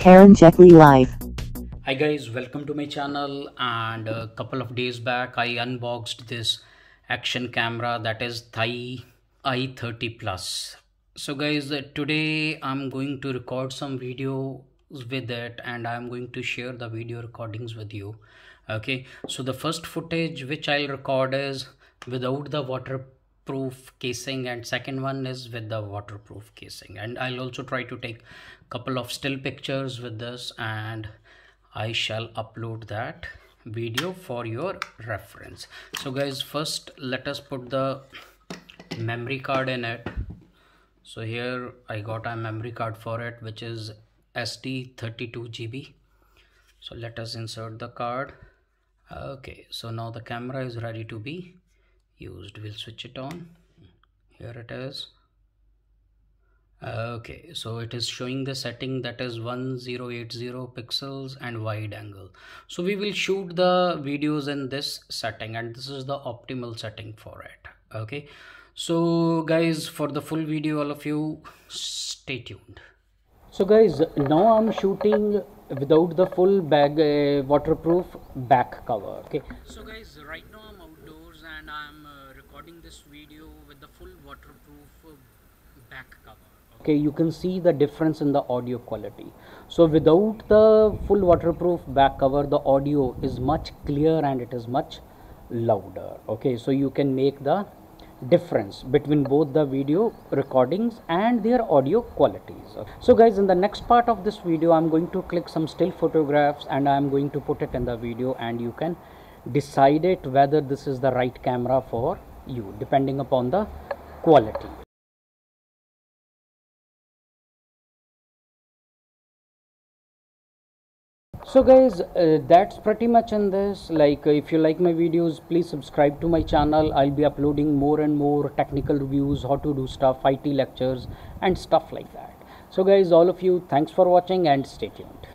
Karan Jetli Live. Hi guys, welcome to my channel and a couple of days back I unboxed this action camera that is ThiEYE i30 plus. So guys, uh, today I'm going to record some videos with it and I'm going to share the video recordings with you. Okay, so the first footage which I'll record is without the waterproof casing and second one is with the waterproof casing. And I'll also try to take a couple of still pictures with this and I shall upload that video for your reference. So guys first let us put the memory card in it. So here I got a memory card for it which is SD 32 GB so let us insert the card. Okay so now the camera is ready to be used we'll switch it on. Here it is. Okay so it is showing the setting that is 1080 pixels and wide angle. So we will shoot the videos in this setting and this is the optimal setting for it okay? So guys for the full video all of you stay tuned so guys now i'm shooting without the full bag uh, waterproof back cover okay? So guys right now i'm outdoors and i'm uh, recording this video with the full waterproof uh, back cover okay? You can see the difference in the audio quality. So without the full waterproof back cover the audio is much clearer and it is much louder okay? So you can make the difference between both the video recordings and their audio qualities. So guys in the next part of this video i'm going to click some still photographs and i'm going to put it in the video and you can decide it whether this is the right camera for you depending upon the quality so guys uh, that's pretty much in this. Like uh, if you like my videos please subscribe to my channel. I'll be uploading more and more technical reviews how to do stuff it lectures and stuff like that. So guys all of you thanks for watching and stay tuned